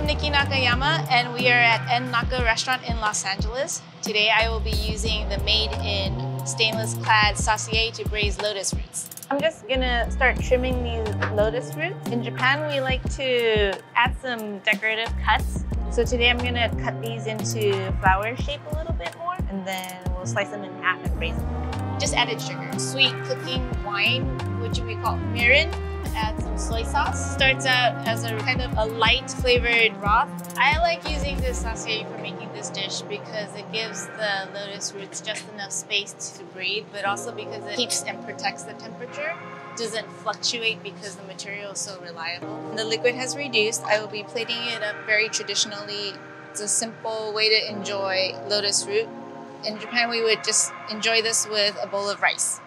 I'm Niki Nakayama and we are at n/naka restaurant in Los Angeles. Today I will be using the made in stainless clad saucier to braise lotus roots. I'm just gonna start trimming these lotus roots. In Japan, we like to add some decorative cuts. So today I'm gonna cut these into flower shape a little bit more and then we'll slice them in half and braise them. Just added sugar. Sweet cooking wine, which we call mirin add some soy sauce. Starts out as a kind of a light flavored broth. I like using this saucier for making this dish because it gives the lotus roots just enough space to breathe, but also because it keeps and protects the temperature. Doesn't fluctuate because the material is so reliable. The liquid has reduced. I will be plating it up very traditionally. It's a simple way to enjoy lotus root. In Japan, we would just enjoy this with a bowl of rice.